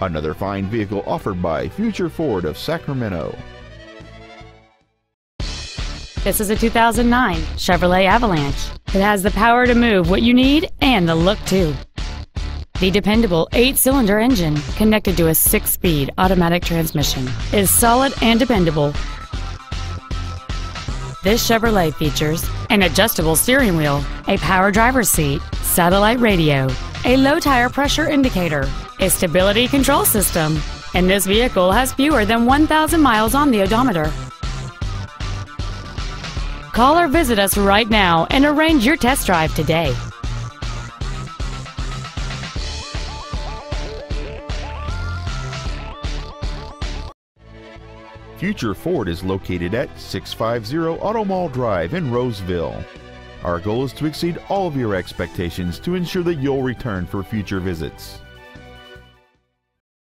Another fine vehicle offered by Future Ford of Sacramento. This is a 2009 Chevrolet Avalanche. It has the power to move what you need and the look too. The dependable eight-cylinder engine, connected to a six-speed automatic transmission, is solid and dependable. This Chevrolet features an adjustable steering wheel, a power driver's seat, satellite radio, a low tire pressure indicator, a stability control system, and this vehicle has fewer than 1,000 miles on the odometer. Call or visit us right now and arrange your test drive today. Future Ford is located at 650 Auto Mall Drive in Roseville. Our goal is to exceed all of your expectations to ensure that you'll return for future visits.